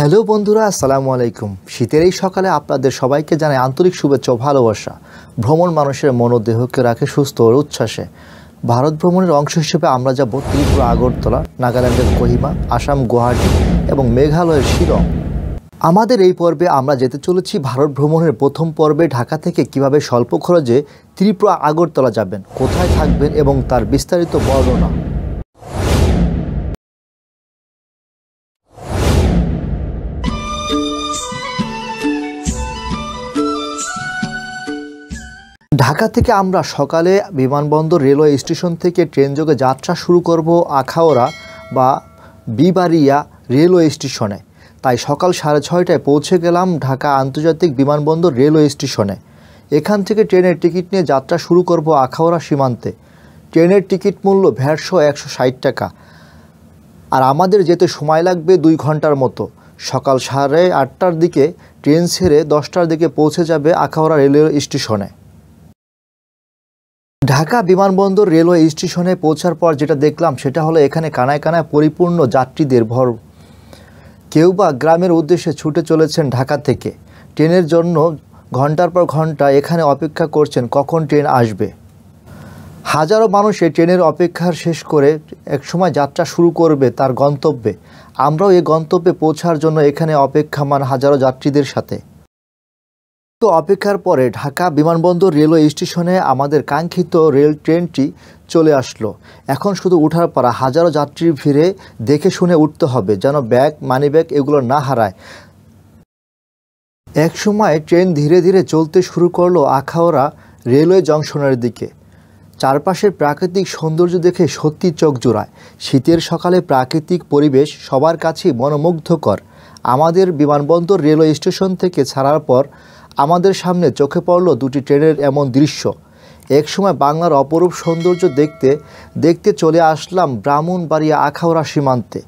Hello বন্ধুরা, আসসালামু আলাইকুম। শীতের এই সকালে আপনাদের সবাইকে জানাই আন্তরিক শুভেচ্ছা ও ভালোবাসা। ভ্রমণ মানুষের মনোদেহকে রাখে সুস্থ ও উচ্ছ্বাসে। ভারত ভ্রমণের অংশ হিসেবে আমরা যাব ত্রিপুরা, আগরতলা, নাগাল্যান্ডের কোহিমা, আসাম, গুয়াহাটি এবং মেঘালয়ের শিলং। আমাদের এই পর্বে আমরা যেতে চলেছি ভারত ভ্রমণের প্রথম পর্বে ঢাকা থেকে কীভাবে স্বল্প খরচে ত্রিপুরা, আগরতলা যাবেন, কোথায় থাকবেন এবং তার বিস্তারিত বর্ণনা। ঢাকা থেকে আমরা সকালে বিমানবন্দর রেলওয়ে স্টেশন থেকে ট্রেন যোগে যাত্রা শুরু করব আখাওড়া বা বিবারিয়া রেলওয়ে স্টেশনে। তাই সকাল সাড়ে ছয়টায় পৌঁছে গেলাম ঢাকা আন্তর্জাতিক বিমানবন্দর রেলওয়ে স্টেশনে। এখান থেকে ট্রেনের টিকিট নিয়ে যাত্রা শুরু করব আখাওড়া সীমান্তে। ট্রেনের টিকিট মূল্য ভ্যাটসহ একশো ষাট টাকা। আর আমাদের যেতে সময় লাগবে দুই ঘণ্টার মতো। সকাল সাড়ে আটটার দিকে ট্রেন ছেড়ে দশটার দিকে পৌঁছে যাবে আখাউড়া রেলওয়ে স্টেশনে। ঢাকা বিমানবন্দর রেলওয়ে স্টেশনে পৌঁছার পর যেটা দেখলাম, সেটা হলো এখানে কানায় কানায় পরিপূর্ণ যাত্রীদের ভর। কেউ বা গ্রামের উদ্দেশ্যে ছুটে চলেছেন ঢাকা থেকে। ট্রেনের জন্য ঘণ্টার পর ঘণ্টা এখানে অপেক্ষা করছেন কখন ট্রেন আসবে। হাজারো মানুষ এই ট্রেনের অপেক্ষার শেষ করে একসময় যাত্রা শুরু করবে তার গন্তব্যে। আমরাও এই গন্তব্যে পৌঁছার জন্য এখানে অপেক্ষামান হাজারো যাত্রীদের সাথে। তো অপেক্ষার পরে ঢাকা বিমানবন্দর রেলওয়ে স্টেশনে আমাদের কাঙ্ক্ষিত রেল ট্রেনটি চলে আসলো। এখন শুধু উঠার পর হাজারো যাত্রীর ভিড়ে দেখে শুনে উঠতে হবে যেন ব্যাগ মানি ব্যাগ এগুলো না হারায়। এক সময় ট্রেন ধীরে ধীরে চলতে শুরু করল আখাওড়া রেলওয়ে জংশনের দিকে। চারপাশের প্রাকৃতিক সৌন্দর্য দেখে সত্যি চোখ জোড়ায়। শীতের সকালে প্রাকৃতিক পরিবেশ সবার কাছেই মনোমুগ্ধকর। আমাদের বিমানবন্দর রেলওয়ে স্টেশন থেকে ছাড়ার পর আমাদের সামনে চোখে পড়ল দুটি ট্রেনের এমন দৃশ্য। একসময় বাংলার অপরূপ সৌন্দর্য দেখতে দেখতে চলে আসলাম ব্রাহ্মণবাড়িয়া আখাউড়া সীমান্তে।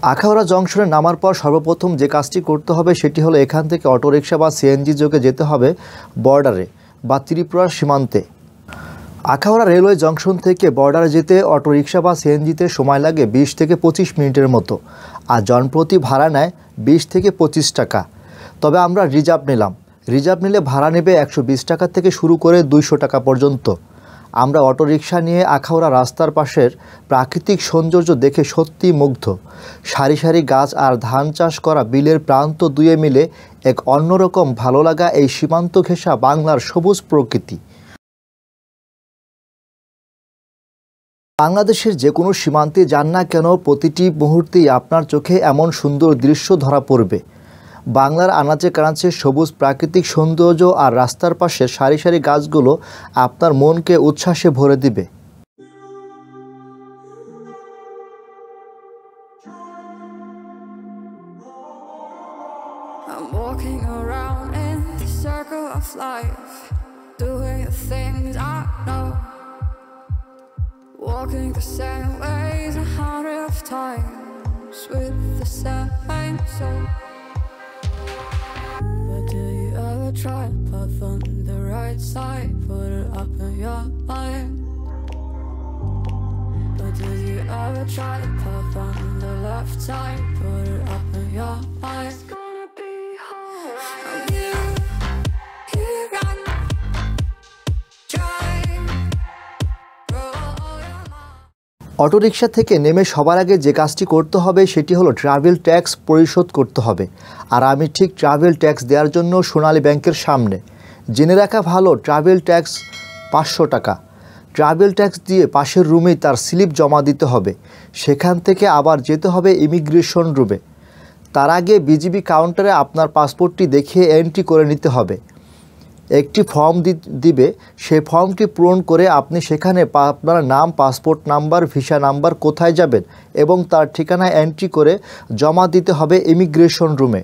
আখাউড়া জংশনে নামার পর সর্বপ্রথম যে কাজটি করতে হবে সেটি হলো এখান থেকে অটোরিকশা বা সিএনজি যোগে যেতে হবে বর্ডারে, বা ত্রিপুরার সীমান্তে। আখাউড়া রেলওয়ে জংশন থেকে বর্ডারে যেতে অটোরিকশা বা সিএনজিতে সময় লাগে বিশ থেকে পঁচিশ মিনিটের মতো। আর জনপ্রতি ভাড়া নেয় বিশ থেকে পঁচিশ টাকা। তবে আমরা রিজার্ভ নিলাম। রিজার্ভ নিলে ভাড়া নেবে একশো বিশ টাকা থেকে শুরু করে দুইশো টাকা পর্যন্ত। আমরা অটোরিকশা নিয়ে আখাউড়া রাস্তার পাশের প্রাকৃতিক সৌন্দর্য দেখে সত্যি মুগ্ধ। সারি সারি গাছ আর ধান চাষ করা বিলের প্রান্ত দুয়ে মিলে এক অন্যরকম ভালো লাগা এই সীমান্ত ঘেঁষা বাংলার সবুজ প্রকৃতি। বাংলাদেশের যে কোনো সীমান্তে যান না কেন প্রতিটি মুহূর্তেই আপনার চোখে এমন সুন্দর দৃশ্য ধরা পড়বে বাংলার আনাচে কানাচে সবুজ প্রাকৃতিক সৌন্দর্য আর রাস্তার পাশে সারি সারি গাছগুলো আপনার মনকে উচ্ছ্বাসে ভরে দিবে I'm. Walking the same ways a hundred of times with the same soul. But do you ever try path on the right side? Put it up in your mind. But do you ever try to path on the left side? Put it up in your mind. Autorickshaw থেকে নেমে সবার আগে যে কাজটি করতে হবে সেটি হলো ট্রাভেল ট্যাক্স পরিশোধ করতে হবে। আর আমি ঠিক ট্রাভেল ট্যাক্স দেওয়ার জন্য সোনালী ব্যাংকের সামনে। জেনে রাখা ভালো, ট্রাভেল ট্যাক্স পাঁচশো টাকা। ট্রাভেল ট্যাক্স দিয়ে পাশের রুমেই তার স্লিপ জমা দিতে হবে। সেখান থেকে আবার যেতে হবে ইমিগ্রেশন রুমে। তার আগে বিজিবি কাউন্টারে আপনার পাসপোর্টটি দেখিয়ে এন্ট্রি করে নিতে হবে। একটি ফর্ম দিবে সেই ফর্মটি পূরণ করে আপনি সেখানে আপনার নাম, পাসপোর্ট নাম্বার, ভিসা নাম্বার কোথায় যাবেন এবং তার ঠিকানা এন্ট্রি করে জমা দিতে হবে ইমিগ্রেশন রুমে।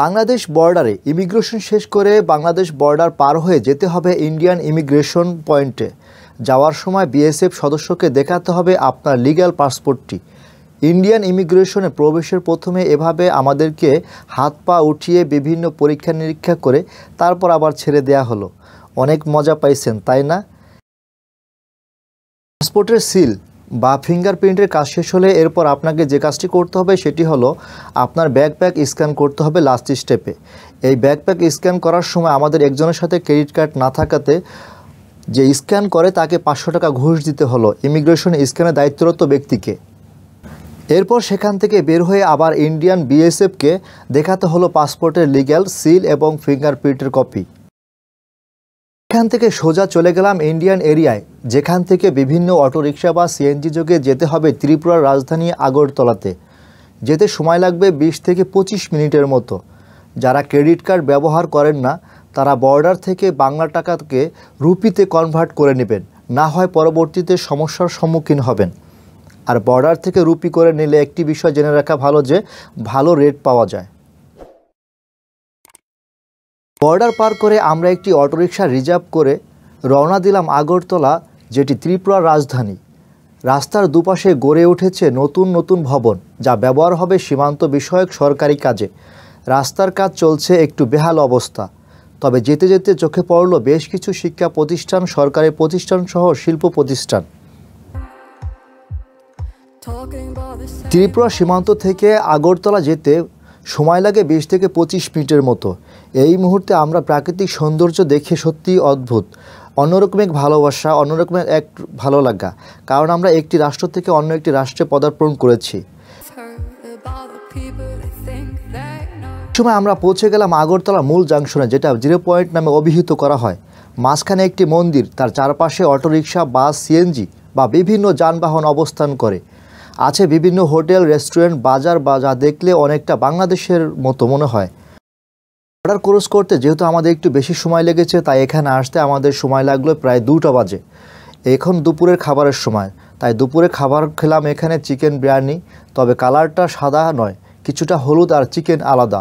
বাংলাদেশ বর্ডারে ইমিগ্রেশন শেষ করে বাংলাদেশ বর্ডার পার হয়ে যেতে হবে ইন্ডিয়ান ইমিগ্রেশন পয়েন্টে। যাওয়ার সময় বিএসএফ সদস্যকে দেখাতে হবে আপনার লিগ্যাল পাসপোর্টটি। ইন্ডিয়ান ইমিগ্রেশনে প্রবেশের প্রথমে এভাবে আমাদেরকে হাত পা উঠিয়ে বিভিন্ন পরীক্ষা নিরীক্ষা করে তারপর আবার ছেড়ে দেয়া হলো। অনেক মজা পাইছেন, তাই না? পাসপোর্টের সিল বা ফিঙ্গারপ্রিন্টের কাজ শেষ হলে এরপর আপনাকে যে কাজটি করতে হবে সেটি হলো আপনার ব্যাকপ্যাক স্ক্যান করতে হবে লাস্ট স্টেপে এই ব্যাকপ্যাক স্ক্যান করার সময় আমাদের একজনের সাথে ক্রেডিট কার্ড না থাকাতে যে স্ক্যান করে তাকে পাঁচশো টাকা ঘুষ দিতে হলো ইমিগ্রেশন স্ক্যানে দায়িত্বরত ব্যক্তিকে। এরপর সেখান থেকে বের হয়ে আবার ইন্ডিয়ান বিএসএফকে দেখাতে হলো পাসপোর্টের লিগ্যাল সিল এবং ফিঙ্গারপ্রিন্টের কপি এখান থেকে সোজা চলে গেলাম ইন্ডিয়ান এরিয়ায়। যেখান থেকে বিভিন্ন অটোরিকশা বা সিএনজি যোগে যেতে হবে ত্রিপুরার রাজধানী আগরতলাতে। যেতে সময় লাগবে বিশ থেকে পঁচিশ মিনিটের মতো। যারা ক্রেডিট কার্ড ব্যবহার করেন না, তারা বর্ডার থেকে বাংলা টাকাকে রুপিতে কনভার্ট করে নেবেন। না হয় পরবর্তীতে সমস্যার সম্মুখীন হবেন। আর বর্ডার থেকে রুপি করে নিলে একটি বিষয় জেনে রাখা ভালো যে, ভালো রেট পাওয়া যায়। বর্ডার পার করে আমরা একটি অটোরিকশা রিজার্ভ করে রওনা দিলাম আগরতলা যেটি ত্রিপুরার রাজধানী। রাস্তার দুপাশে গড়ে উঠেছে নতুন নতুন ভবন যা ব্যবহার হবে সীমান্ত বিষয়ক সরকারি কাজে। রাস্তার কাজ চলছে একটু বেহাল অবস্থা। তবে যেতে যেতে চোখে পড়ল বেশ কিছু শিক্ষা প্রতিষ্ঠান সরকারি প্রতিষ্ঠান সহ শিল্প প্রতিষ্ঠান. ত্রিপুরা সীমান্ত থেকে আগরতলা যেতে সময় লাগে বিশ থেকে পঁচিশ মিনিটের মতো। এই মুহূর্তে আমরা প্রাকৃতিক সৌন্দর্য দেখে সত্যিই অদ্ভুত। অন্যরকম এক ভালোবাসা অন্যরকমের এক ভালো লাগা। কারণ আমরা একটি রাষ্ট্র থেকে অন্য একটি রাষ্ট্রে পদার্পণ করেছি. সময় আমরা পৌঁছে গেলাম আগরতলা মূল জাংশনে, যেটা জিরো পয়েন্ট নামে অভিহিত করা হয়। মাঝখানে একটি মন্দির, তার চারপাশে অটোরিকশা, বাস, সিএনজি বা বিভিন্ন যানবাহন অবস্থান করে। আছে বিভিন্ন হোটেল, রেস্টুরেন্ট, বাজার, বা যা দেখলে অনেকটা বাংলাদেশের মতো মনে হয়। অর্ডার ক্রস করতে যেহেতু আমাদের একটু বেশি সময় লেগেছে, তাই এখানে আসতে আমাদের সময় লাগল প্রায় দুটো বাজে। এখন দুপুরের খাবারের সময়। তাই দুপুরে খাবার খেলাম এখানে চিকেন বিরিয়ানি, তবে কালারটা সাদা নয়, কিছুটা হলুদ আর চিকেন আলাদা,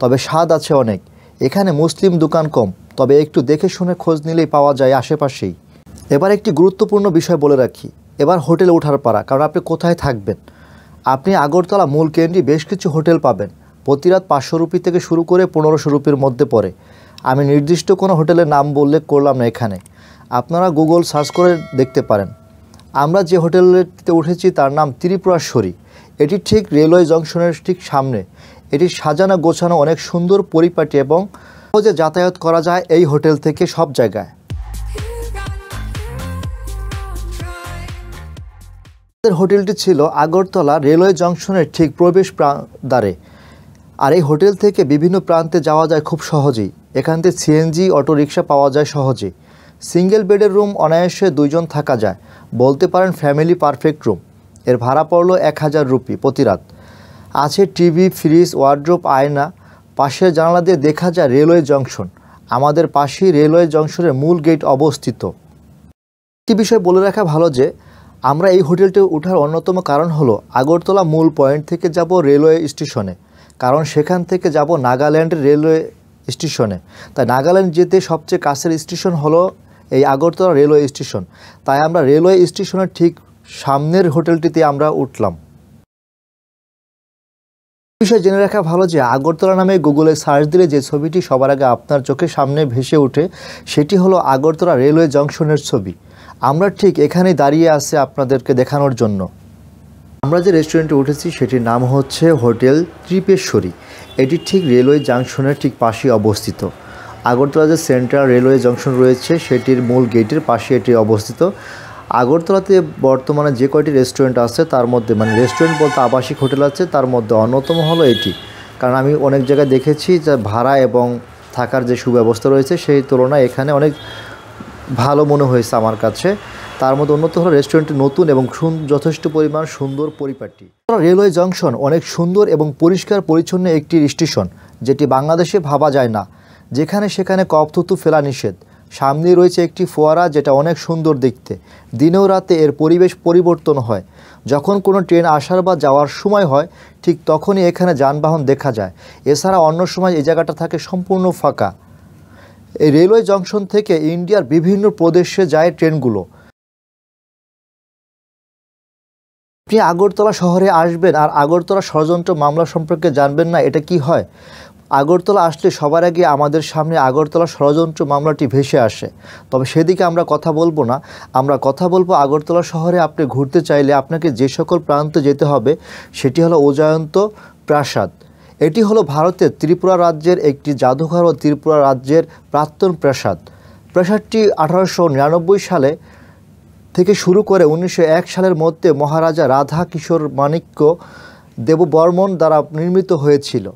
তবে স্বাদ আছে অনেক। এখানে মুসলিম দোকান কম, তবে একটু দেখে শুনে খোঁজ নিলেই পাওয়া যায় আশেপাশেই। এবার একটি গুরুত্বপূর্ণ বিষয় বলে রাখি। এবার হোটেলে ওঠার পারা কারণ আপনি কোথায় থাকবেন? আপনি আগরতলা মূল কেন্দ্রে বেশ কিছু হোটেল পাবেন। প্রতি রাত পাঁচশো রুপি থেকে শুরু করে পনেরোশো রুপির মধ্যে পড়ে। আমি নির্দিষ্ট কোনো হোটেলের নাম উল্লেখ করলাম না এখানে। আপনারা গুগল সার্চ করে দেখতে পারেন। আমরা যে হোটেলটিতে উঠেছি তার নাম ত্রিপুরাশ্বরী। এটি ঠিক রেলওয়ে জংশনের ঠিক সামনে। এটি সাজানো গোছানো অনেক সুন্দর পরিপাটি এবং সহজে যাতায়াত করা যায় এই হোটেল থেকে সব জায়গায়। আমাদের হোটেলটি ছিল আগরতলা রেলওয়ে জংশনের ঠিক প্রবেশ প্রা- দ্বারে। আর এই হোটেল থেকে বিভিন্ন প্রান্তে যাওয়া যায় খুব সহজেই। এখান থেকে সিএনজি, অটোরিকশা পাওয়া যায় সহজেই। সিঙ্গেল বেডের রুম অনায়াসে দুইজন থাকা যায়। বলতে পারেন ফ্যামিলি পারফেক্ট রুম। এর ভাড়া পড়ল এক হাজার রুপি প্রতি রাত। আছে টিভি, ফ্রিজ ওয়ার্ড্রোপ আয়না। পাশের জানালা দিয়ে দেখা যায় রেলওয়ে জংশন। আমাদের পাশেই রেলওয়ে জংশনের মূল গেট অবস্থিত। একটি বিষয় বলে রাখা ভালো যে আমরা এই হোটেলটি ওঠার অন্যতম কারণ হলো আগরতলা মূল পয়েন্ট থেকে যাব রেলওয়ে স্টেশনে, কারণ সেখান থেকে যাব নাগাল্যান্ডের রেলওয়ে স্টেশনে। তাই নাগাল্যান্ড যেতে সবচেয়ে কাছের স্টেশন হলো এই আগরতলা রেলওয়ে স্টেশন। তাই আমরা রেলওয়ে স্টেশনের ঠিক সামনের হোটেলটিতে আমরা উঠলাম। বিষয় জেনে রাখা ভালো যে আগরতলা নামে গুগলে সার্চ দিলে যে ছবিটি সবার আগে আপনার চোখের সামনে ভেসে ওঠে, সেটি হলো আগরতলা রেলওয়ে জংশনের ছবি। আমরা ঠিক এখানে দাঁড়িয়ে আছে আপনাদেরকে দেখানোর জন্য। আমরা যে রেস্টুরেন্টে উঠেছি, সেটির নাম হচ্ছে হোটেল ত্রিপেশ্বরী। এটি ঠিক রেলওয়ে জাংশনের ঠিক পাশে অবস্থিত। আগরতলা যে সেন্ট্রাল রেলওয়ে জংশন রয়েছে, সেটির মূল গেটের পাশে এটি অবস্থিত। আগরতলাতে বর্তমানে যে কয়টি রেস্টুরেন্ট আছে, তার মধ্যে মানে রেস্টুরেন্ট বলতে আবাসিক হোটেল আছে, তার মধ্যে অন্যতম হলো এটি। কারণ আমি অনেক জায়গায় দেখেছি যে ভাড়া এবং থাকার যে সুব্যবস্থা রয়েছে, সেই তুলনায় এখানে অনেক ভালো মনে হয়েছে আমার কাছে। তার মধ্যে অন্যতম হলো রেস্টুরেন্টটি নতুন এবং যথেষ্ট পরিমাণ সুন্দর পরিপাটি। রেলওয়ে জংশন অনেক সুন্দর এবং পরিষ্কার পরিচ্ছন্ন একটি স্টেশন যেটি বাংলাদেশে ভাবা যায় না। যেখানে সেখানে কপ থুতু ফেলা নিষেধ। সামনে রয়েছে একটি ফোয়ারা যেটা অনেক সুন্দর দেখতে। দিনেও রাতে এর পরিবেশ পরিবর্তন হয়। যখন কোনো ট্রেন আসার বা যাওয়ার সময় হয়, ঠিক তখনই এখানে যানবাহন দেখা যায়। এছাড়া অন্য সময় এই জায়গাটা থাকে সম্পূর্ণ ফাঁকা। এই রেলওয়ে জংশন থেকে ইন্ডিয়ার বিভিন্ন প্রদেশে যায় ট্রেনগুলো। আপনি আগরতলা শহরে আসবেন আর আগরতলা ষড়যন্ত্র মামলা সম্পর্কে জানবেন না, এটা কি হয়? আগরতলা আসলে সবার আগে আমাদের সামনে আগরতলা ষড়যন্ত্র মামলাটি ভেসে আসে। তবে সেদিকে আমরা কথা বলব না। আমরা কথা বলব আগরতলা শহরে আপনি ঘুরতে চাইলে আপনাকে যে সকল প্রান্তে যেতে হবে, সেটি হলো উজয়ন্ত প্রাসাদ। এটি হলো ভারতের ত্রিপুরা রাজ্যের একটি জাদুঘর ও ত্রিপুরা রাজ্যের প্রাক্তন প্রাসাদ। প্রাসাদটি আঠারোশো নিরানব্বই সালে থেকে শুরু করে উনিশশো এক সালের মধ্যে মহারাজা রাধা কিশোর মাণিক্য দেববর্মন দ্বারা নির্মিত হয়েছিল।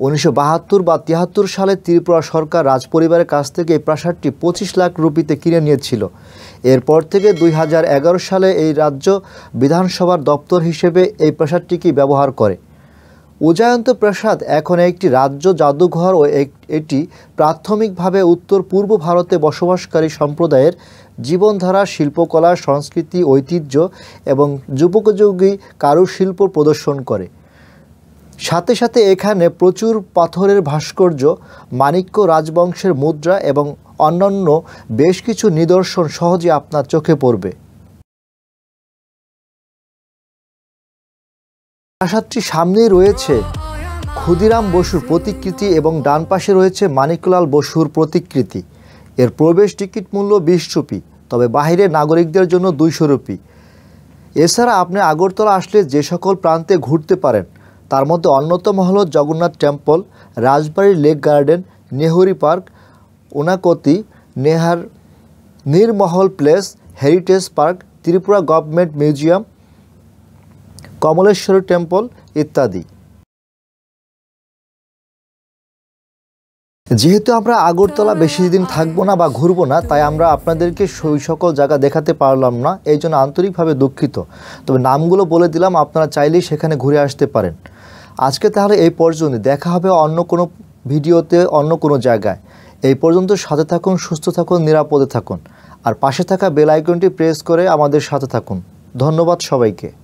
উনিশশো বাহাত্তর বা তিয়াত্তর সালে ত্রিপুরা সরকার রাজপরিবারের কাছ থেকে এই প্রাসাদটি পঁচিশ লাখ রুপিতে কিনে নিয়েছিল। এরপর থেকে দুই হাজার এগারো সালে এই রাজ্য বিধানসভার দপ্তর হিসেবে এই প্রাসাদটিকে ব্যবহার করে? উজায়ন্ত প্রাসাদ এখন একটি রাজ্য জাদুঘর ও এটি প্রাথমিকভাবে উত্তর পূর্ব ভারতে বসবাসকারী সম্প্রদায়ের জীবনধারা, শিল্পকলা, সংস্কৃতি, ঐতিহ্য এবং যুবকযোগী কারুশিল্প প্রদর্শন করে। সাথে সাথে এখানে প্রচুর পাথরের ভাস্কর্য, মাণিক্য রাজবংশের মুদ্রা এবং অন্যান্য বেশ কিছু নিদর্শন সহজে আপনার চোখে পড়বে। প্রাসাদটির সামনেই রয়েছে। ক্ষুদিরাম বসুর প্রতিকৃতি এবং ডান পাশে রয়েছে মানিকলাল বসুর প্রতিকৃতি। এর প্রবেশ টিকিট মূল্য বিশ রুপি, তবে বাইরের নাগরিকদের জন্য দুইশো রুপি। এছাড়া আপনি আগরতলা আসলে যে সকল প্রান্তে ঘুরতে পারেন, তার মধ্যে অন্যতম হল জগন্নাথ টেম্পল রাজবাড়ি lake garden, Nehru park, Unakoti, নেহার, Neermahal place, heritage park, Tripura government museum Kamaleshwari temple ইত্যাদি। যেহেতু আমরা আগরতলা বেশি দিন থাকব না বা ঘুরবো না, তাই আমরা আপনাদেরকে সেই সকল জায়গা দেখাতে পারলাম না, এই জন্য আন্তরিকভাবে দুঃখিত। তবে নামগুলো বলে দিলাম, আপনারা চাইলেই সেখানে ঘুরে আসতে পারেন। আজকে তাহলে এই পর্যন্ত দেখা হবে অন্য কোনো ভিডিওতে, অন্য কোনো জায়গায়। এই পর্যন্ত সাথে থাকুন, সুস্থ থাকুন, নিরাপদে থাকুন। আর পাশে থাকা বেল প্রেস করে আমাদের সাথে থাকুন। ধন্যবাদ সবাইকে।